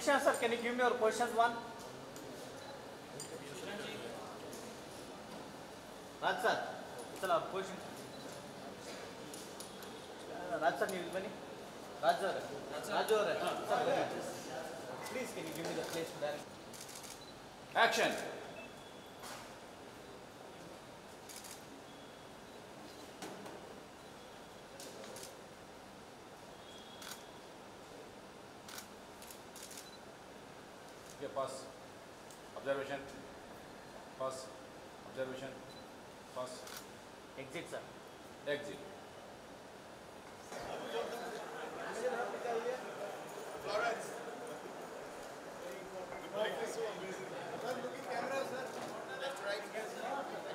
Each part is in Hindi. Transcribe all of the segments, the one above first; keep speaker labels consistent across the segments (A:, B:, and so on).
A: Kishan sir, can you give me your questions one? Raj sir, चला question. Raj sir, ನೀವು ಬನ್ನಿ. Raj sir, Raju ಅವರೇ, sir ಬನ್ನಿ. Please, can you give me the place
B: Observation. Pause. Observation. Pause.
A: Exit sir.
B: Exit.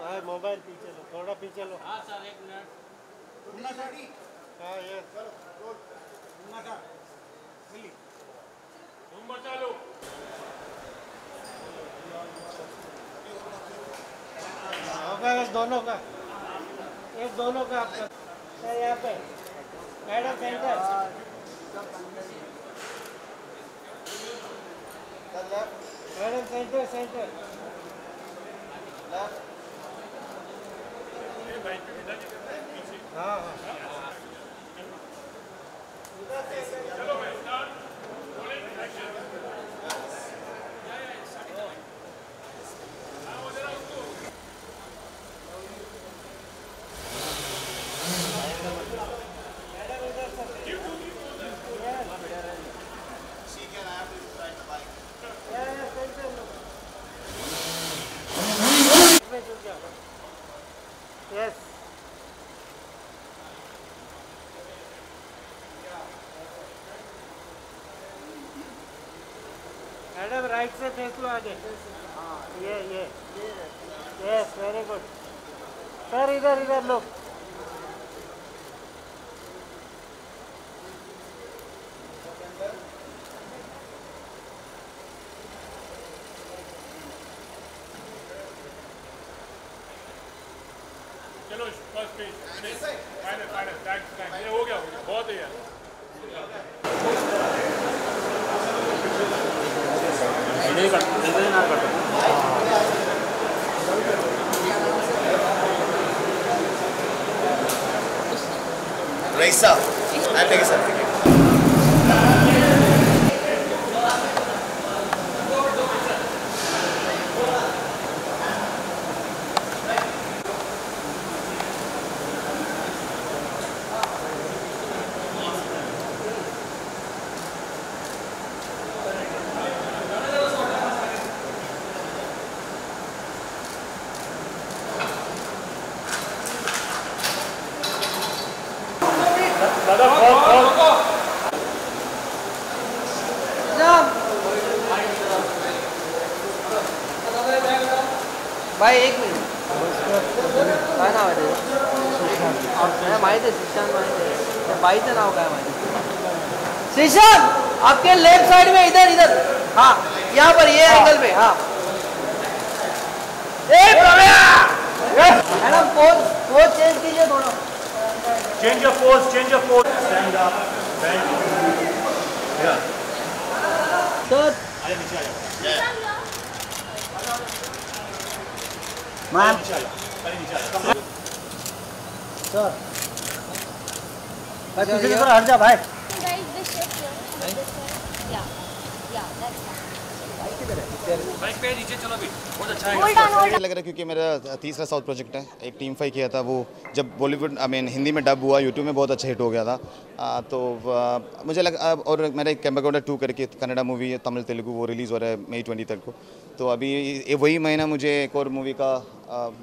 C: हाँ मोबाइल पीछे लो थोड़ा पीछे लो
A: हाँ सर एक मिनट
C: हाँ ये होगा एक दोनों का। एक दोनों का आपका। सर, यहाँ पे। Madam centre madam centre centre हाँ हाँ। मैडम राइट से फेंक लो आगे। हाँ ये ये। यस वेरी गुड सर इधर इधर लो
D: चलो first page final final thanks thanks ये हो गया हो गया बहुत है यार
E: Take a certificate.
D: दादा बहुत बहुत
F: भाई एक मिनिट। काय नाव आहे त्याचं? माहिती आहे श्रीशांत माहिती आहे. त्या बाईचं नाव काय माहिती श्रीशांत आपके लेफ़्ट साइड में इधर इधर. हाँ यहाँ पर ये एंगल पे हाँ। ए Pravya madam pose pose change कीजिए थोड़ा।
D: Change your pose change your pose stand up thank you
F: sir ma'am sir. भाई हट जा भाई।
E: लग रहा है क्योंकि मेरा तीसरा साउथ प्रोजेक्ट है। एक टीम फाइव किया था वो। जब बॉलीवुड आई मीन हिंदी में डब हुआ यूट्यूब में बहुत अच्छा हिट हो गया था। आ, तो आ, मुझे लग आ, और मेरा एक कैम्बागोडा टू करके कन्नड़ा मूवी है तमिल तेलुगु वो रिलीज़ हो रहा है मई ट्वेंटी तक को। तो अभी वही महीना मुझे एक और मूवी का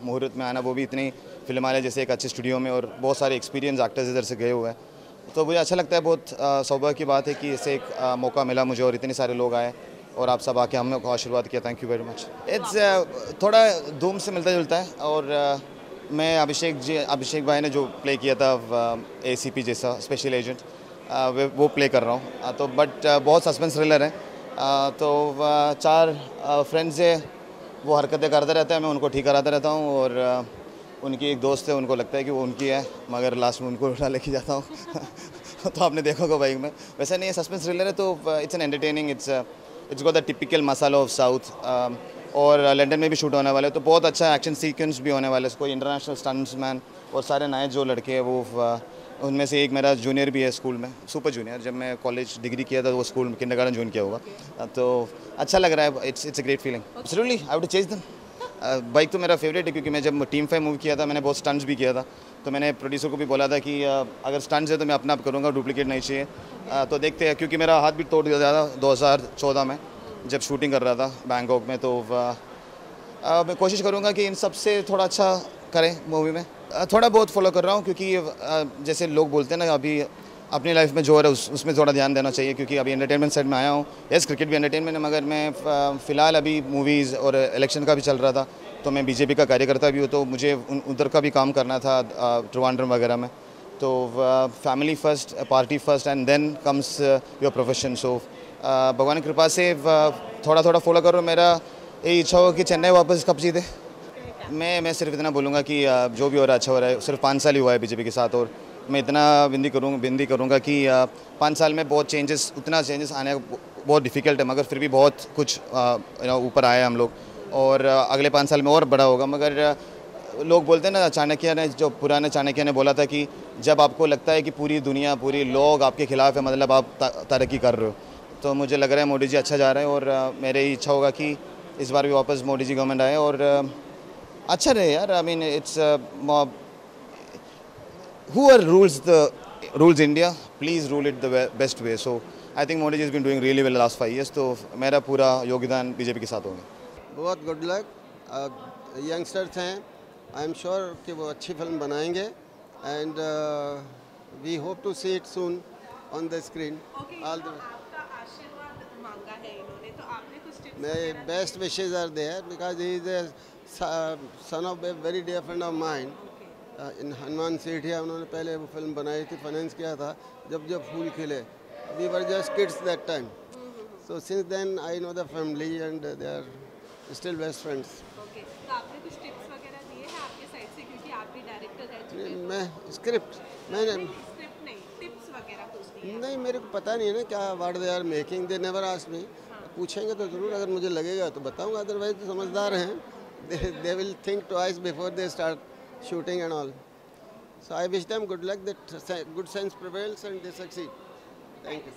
E: मुहूर्त में आना वो भी इतनी फ़िल्म आ जैसे एक अच्छे स्टूडियो में और बहुत सारे एक्सपीरियंस एक्टर्स इधर से गए हुए हैं। तो मुझे अच्छा लगता है बहुत सौभाग्य की बात है कि इसे एक मौका मिला मुझे और इतने सारे लोग आए। और आप सब आके हमने आशीर्वाद किया thank you very much it's थोड़ा धूम से मिलता जुलता है और आ, मैं अभिषेक जी अभिषेक भाई ने जो प्ले किया था ए सी पी जैसा स्पेशल एजेंट uh, वो प्ले कर रहा हूँ। आ, तो बट बहुत सस्पेंस थ्रिलर है। आ, तो चार फ्रेंड्स है वो हरकतें करते रहते हैं मैं उनको ठीक कराता रहता हूँ और उनकी एक दोस्त है उनको लगता है कि वो उनकी है मगर लास्ट में उनको उठा लेके जाता हूँ। तो आपने देखा होगा बाइक में। वैसे नहीं सस्पेंस थ्रिलर है तो it's an entertaining it's it's got the typical masala of South और लंदन में भी शूट होने वाला है। तो बहुत अच्छा एक्शन सीक्वेंस भी होने वाला है। कोई इंटरनेशनल स्टंट्स मैन और सारे नए जो लड़के हैं वो uh, उनमें से एक मेरा जूनियर भी है स्कूल में। सुपर जूनियर जब मैं कॉलेज डिग्री किया था तो वो स्कूल में किंडर गार्डन ज्वाइन किया होगा। तो अच्छा लग रहा है। It's it's a great feeling absolutely I would change दम बाइक तो मेरा फेवरेट है क्योंकि मैं जब टीम फाइव मूव किया था मैंने बहुत स्टंट्स भी किया था। तो मैंने प्रोड्यूसर को भी बोला था कि अगर स्टंट्स है तो मैं अपना आप करूँगा डुप्लीकेट नहीं चाहिए। तो देखते हैं क्योंकि मेरा हाथ भी तोड़ दिया था दो हज़ार चौदह में जब शूटिंग कर रहा था बैंकॉक में तो मैं कोशिश करूँगा कि इन सबसे थोड़ा अच्छा करें मूवी में। थोड़ा बहुत फॉलो कर रहा हूँ क्योंकि जैसे लोग बोलते हैं ना अभी अपनी लाइफ में जो है उस, उसमें थोड़ा ध्यान देना चाहिए क्योंकि अभी एंटरटेनमेंट साइड में आया हूँ। यस क्रिकेट भी एंटरटेनमेंट है मगर मैं फ़िलहाल अभी मूवीज़ और इलेक्शन का भी चल रहा था। तो मैं बीजेपी का कार्यकर्ता भी हूँ तो मुझे उधर का भी काम करना था ट्रिवांड्रम वगैरह में। तो family first party first and then comes your profession so भगवान की कृपा से थोड़ा थोड़ा फॉलो करो मेरा। यही इच्छा हो कि चेन्नई वापस कब जीते? मैं मैं सिर्फ़ इतना बोलूँगा कि जो भी हो रहा अच्छा हो रहा है, सिर्फ़ पाँच साल ही हुआ है बीजेपी के साथ, और मैं इतना विनती करूँगा विनती करूँगा कि पाँच साल में बहुत चेंजेस उतना चेंजेस आने, बहुत डिफ़िकल्ट है, मगर फिर भी बहुत कुछ ऊपर आए हम लोग। और अगले पाँच साल में और बड़ा होगा मगर लोग बोलते हैं ना चाणक्य ने जो पुराने चाणक्य ने बोला था कि जब आपको लगता है कि पूरी दुनिया पूरी लोग आपके खिलाफ है मतलब आप तरक्की कर रहे हो तो मुझे लग रहा है मोदी जी अच्छा जा रहे हैं और मेरे मेरी इच्छा होगा कि इस बार भी वापस मोदी जी गवर्नमेंट आए और अच्छा रहे यार I mean it's who the rules India, please rule it the we- best way. So I think Modi ji has been doing really well the last five years. तो मेरा पूरा योगदान बीजेपी के साथ होगा
G: बहुत गुड लक यंगस्टर्स हैं. आई एम श्योर कि वो अच्छी फ़िल्म बनाएँगे. And we hope
H: to see it soon on the screen all the
G: My best wishes are there because he is a son of a very dear friend of mine. Uh, Hanuman Sethia उन्होंने पहले वो फ़िल्म बनाई थी फाइनेंस किया था जब जब फूल खिले. We
H: were just kids that time so since then I know the family and they are still best friends
G: मैं स्क्रिप्ट
H: मैं नहीं
G: मेरे को पता नहीं है ना क्या what they are making they never ask me पूछेंगे तो ज़रूर अगर मुझे लगेगा तो बताऊँगा अदरवाइज़ तो समझदार हैं। They will think twice before they start shooting and all so I wish them good luck that good sense prevails and they succeed thank you